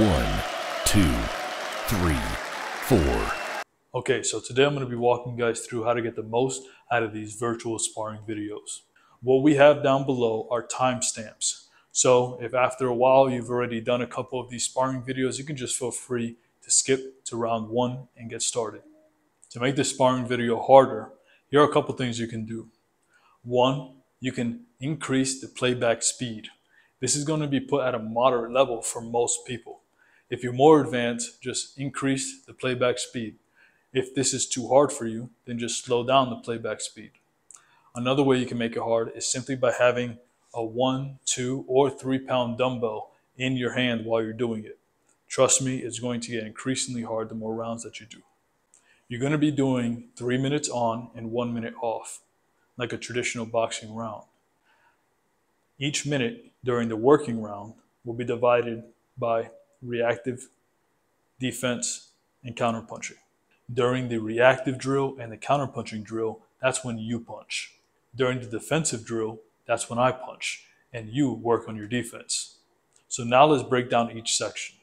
One, two, three, four. Okay, so today I'm going to be walking you guys through how to get the most out of these virtual sparring videos. What we have down below are timestamps. So if after a while you've already done a couple of these sparring videos, you can just feel free to skip to round one and get started. To make this sparring video harder, here are a couple things you can do. One, you can increase the playback speed. This is going to be put at a moderate level for most people. If you're more advanced, just increase the playback speed. If this is too hard for you, then just slow down the playback speed. Another way you can make it hard is simply by having a one, two, or three pound dumbbell in your hand while you're doing it. Trust me, it's going to get increasingly hard the more rounds that you do. You're going to be doing three minutes on and one minute off, like a traditional boxing round. Each minute during the working round will be divided by reactive, defense, and counterpunching. During the reactive drill and the counterpunching drill, that's when you punch. During the defensive drill, that's when I punch, and you work on your defense. So now let's break down each section.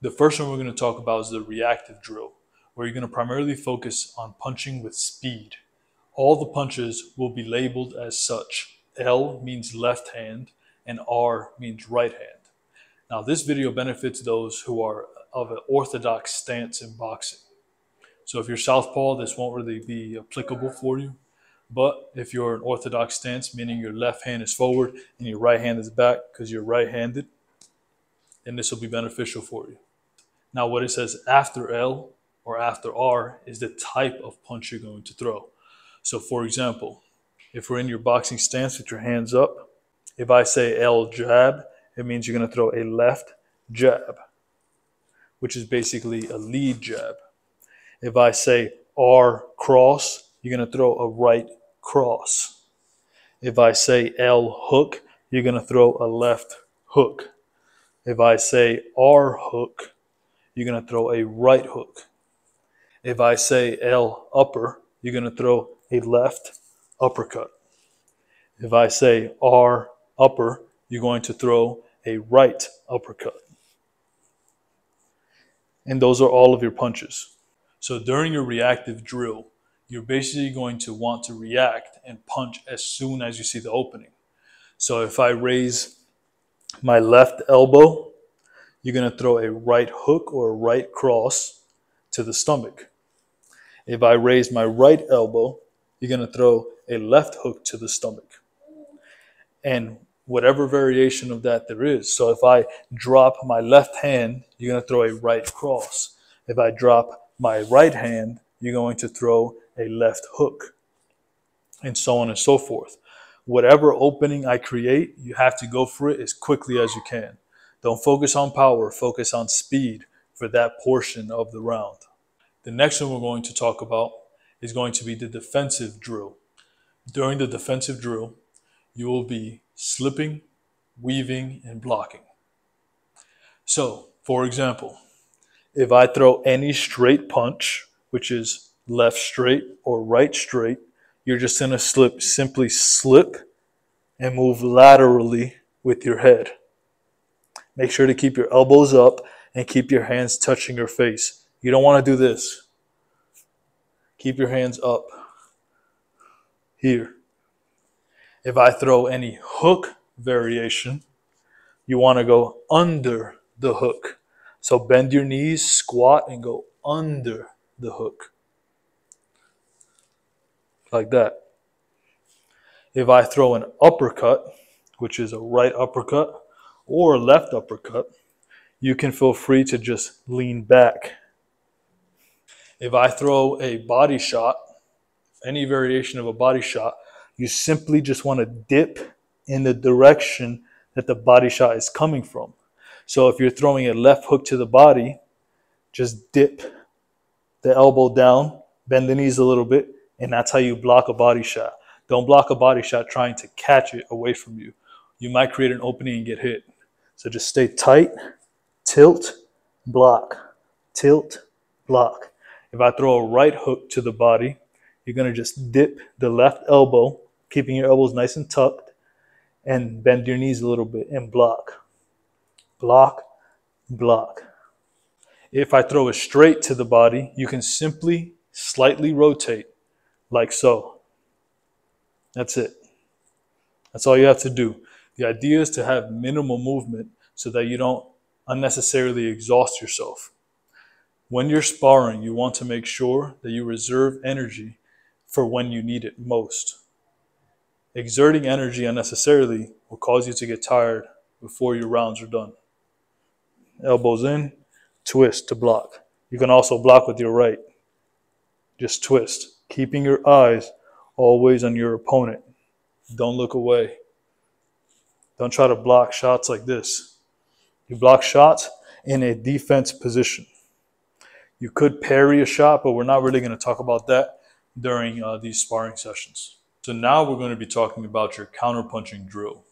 The first one we're going to talk about is the reactive drill, where you're going to primarily focus on punching with speed. All the punches will be labeled as such. L means left hand, and R means right hand. Now, this video benefits those who are of an orthodox stance in boxing. So if you're southpaw, this won't really be applicable for you. But if you're an orthodox stance, meaning your left hand is forward and your right hand is back because you're right-handed, then this will be beneficial for you. Now what it says after L or after R is the type of punch you're going to throw. So for example, if we're in your boxing stance with your hands up, if I say L jab, it means you're going to throw a left jab, which is basically a lead jab. If I say R cross, you're going to throw a right cross. If I say L hook, you're going to throw a left hook. If I say R hook, you're going to throw a right hook. If I say L upper, you're going to throw a left uppercut. If I say R upper, you're going to throw a right uppercut. And those are all of your punches. So during your reactive drill, you're basically going to want to react and punch as soon as you see the opening. So if I raise my left elbow, you're going to throw a right hook or a right cross to the stomach. If I raise my right elbow, you're going to throw a left hook to the stomach. And whatever variation of that there is. So if I drop my left hand, you're going to throw a right cross. If I drop my right hand, you're going to throw a left hook, and so on and so forth. Whatever opening I create, you have to go for it as quickly as you can. Don't focus on power, focus on speed for that portion of the round. The next one we're going to talk about is going to be the defensive drill. During the defensive drill, you will be slipping, weaving, and blocking. So, for example, if I throw any straight punch, which is left straight or right straight, you're just going to slip, simply slip and move laterally with your head. Make sure to keep your elbows up and keep your hands touching your face. You don't want to do this. Keep your hands up here. If I throw any hook variation, you want to go under the hook. So bend your knees, squat, and go under the hook. Like that. If I throw an uppercut, which is a right uppercut or a left uppercut, you can feel free to just lean back. If I throw a body shot, any variation of a body shot, you simply just want to dip in the direction that the body shot is coming from. So if you're throwing a left hook to the body, just dip the elbow down, bend the knees a little bit, and that's how you block a body shot. Don't block a body shot trying to catch it away from you. You might create an opening and get hit. So just stay tight, tilt, block, tilt, block. If I throw a right hook to the body, you're going to just dip the left elbow, keeping your elbows nice and tucked, and bend your knees a little bit and block block, block. If I throw it straight to the body, you can simply slightly rotate like so. That's it. That's all you have to do. The idea is to have minimal movement so that you don't unnecessarily exhaust yourself. When you're sparring, you want to make sure that you reserve energy for when you need it most. Exerting energy unnecessarily will cause you to get tired before your rounds are done. Elbows in, twist to block. You can also block with your right. Just twist, keeping your eyes always on your opponent. Don't look away. Don't try to block shots like this. You block shots in a defense position. You could parry a shot, but we're not really going to talk about that during uh, these sparring sessions. So now we're going to be talking about your counterpunching drill.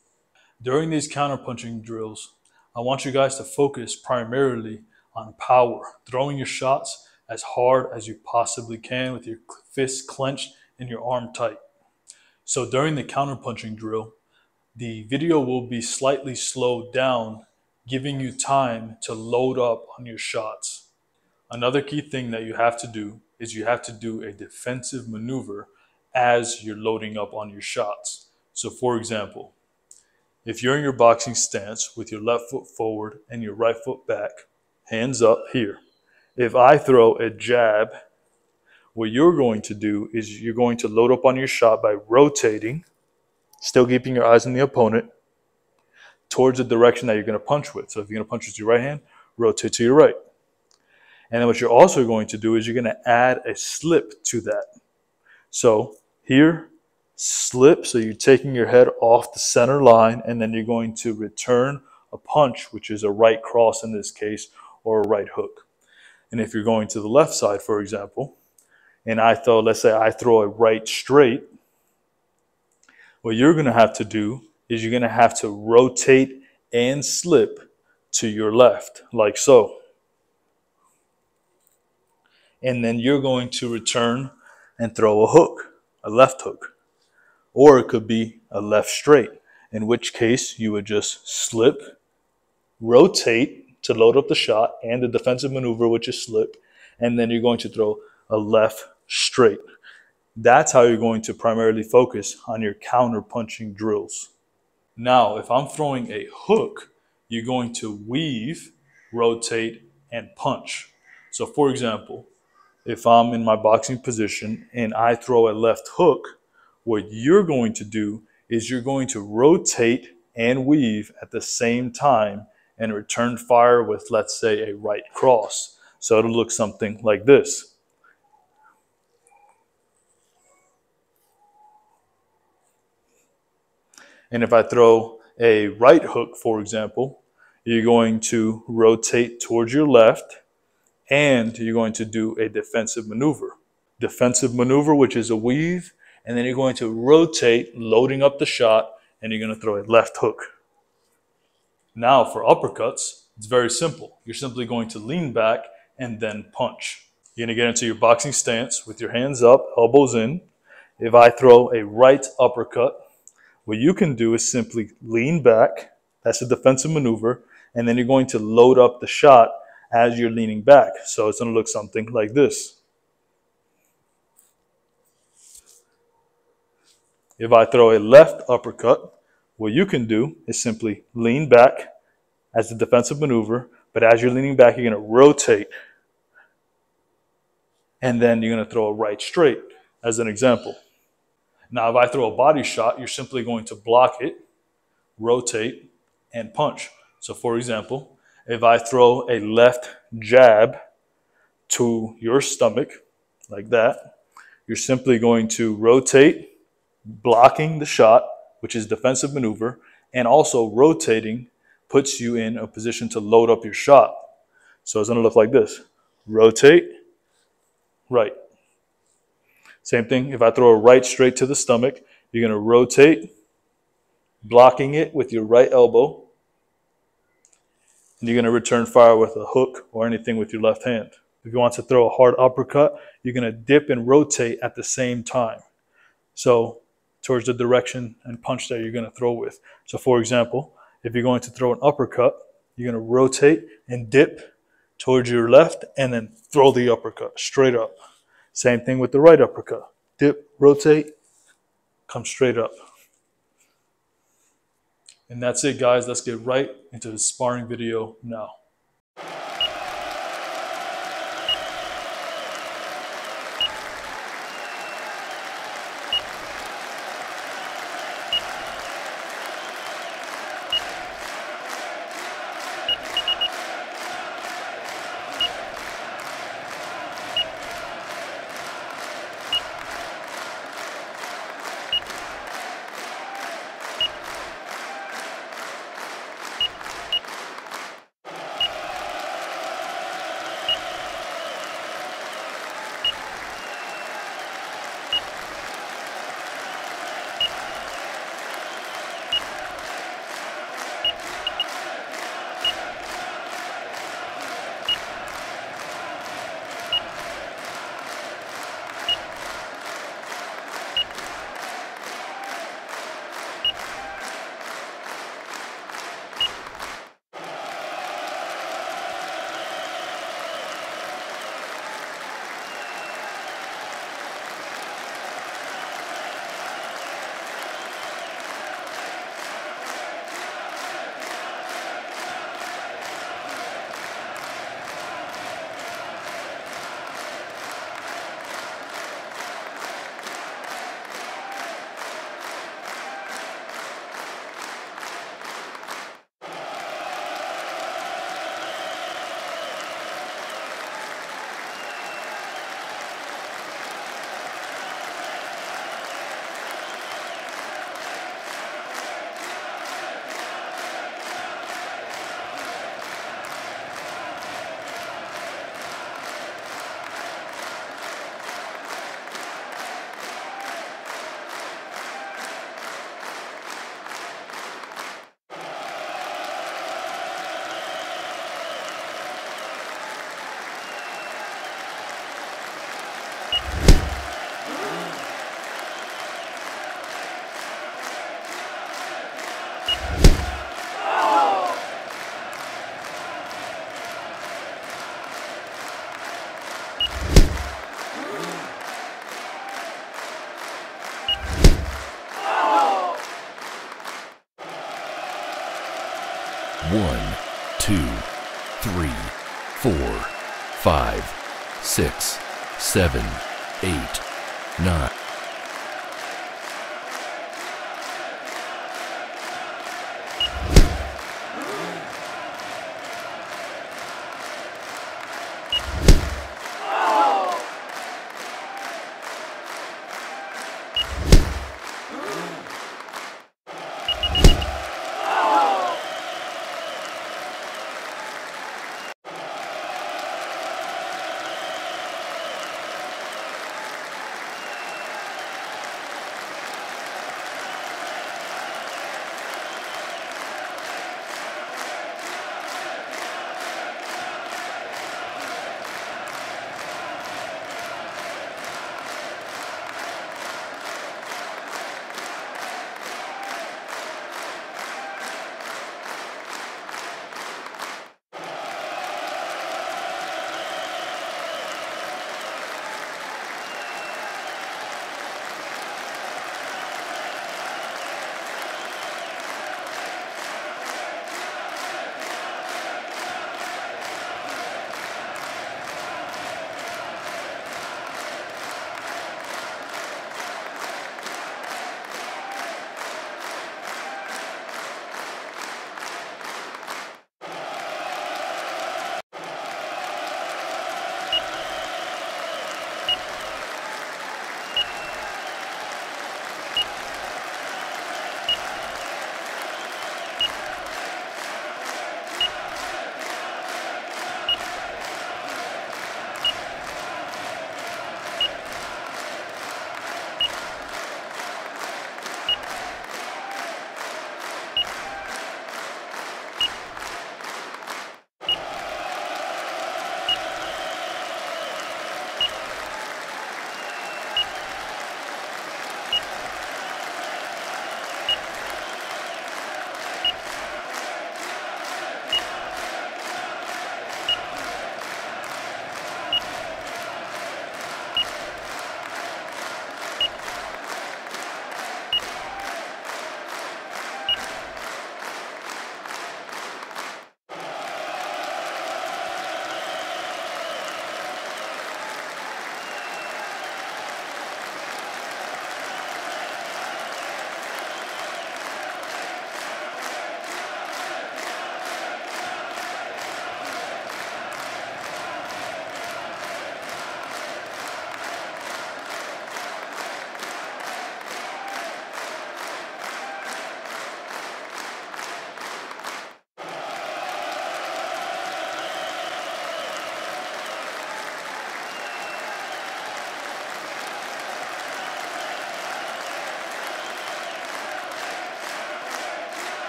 During these counterpunching drills, I want you guys to focus primarily on power, throwing your shots as hard as you possibly can with your fists clenched and your arm tight. So during the counterpunching drill, the video will be slightly slowed down, giving you time to load up on your shots. Another key thing that you have to do is you have to do a defensive maneuver as you're loading up on your shots. So for example, if you're in your boxing stance with your left foot forward and your right foot back, hands up here. If I throw a jab what you're going to do is you're going to load up on your shot by rotating, still keeping your eyes on the opponent, towards the direction that you're going to punch with. So if you're going to punch with your right hand, rotate to your right. And then what you're also going to do is you're going to add a slip to that. So here, slip, so you're taking your head off the center line, and then you're going to return a punch, which is a right cross in this case, or a right hook. And if you're going to the left side, for example, and I throw, let's say I throw a right straight, what you're going to have to do is you're going to have to rotate and slip to your left, like so. And then you're going to return and throw a hook, a left hook. Or it could be a left straight, in which case you would just slip, rotate to load up the shot and the defensive maneuver, which is slip, and then you're going to throw a left straight. That's how you're going to primarily focus on your counter punching drills. Now, if I'm throwing a hook, you're going to weave, rotate, and punch. So, for example, if I'm in my boxing position and I throw a left hook, what you're going to do is you're going to rotate and weave at the same time and return fire with, let's say, a right cross. So it'll look something like this. And if I throw a right hook, for example, you're going to rotate towards your left and you're going to do a defensive maneuver. Defensive maneuver, which is a weave, and then you're going to rotate, loading up the shot, and you're going to throw a left hook. Now for uppercuts, it's very simple. You're simply going to lean back and then punch. You're going to get into your boxing stance with your hands up, elbows in. If I throw a right uppercut, what you can do is simply lean back. That's a defensive maneuver. And then you're going to load up the shot as you're leaning back. So it's going to look something like this. If I throw a left uppercut, what you can do is simply lean back as a defensive maneuver. But as you're leaning back, you're going to rotate. And then you're going to throw a right straight as an example. Now, if I throw a body shot, you're simply going to block it, rotate, and punch. So, for example, if I throw a left jab to your stomach, like that, you're simply going to rotate, blocking the shot, which is defensive maneuver, and also rotating puts you in a position to load up your shot. So it's to look like this rotate, right, same thing, if I throw a right straight to the stomach, you're going to rotate, blocking it with your right elbow. You're going to return fire with a hook or anything with your left hand. If you want to throw a hard uppercut, you're going to dip and rotate at the same time. So, towards the direction and punch that you're going to throw with. So, for example, if you're going to throw an uppercut, you're going to rotate and dip towards your left and then throw the uppercut straight up. Same thing with the right uppercut. Dip, rotate, come straight up. And that's it, guys. Let's get right into the sparring video now. Seven, eight,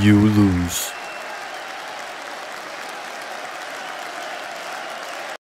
You lose.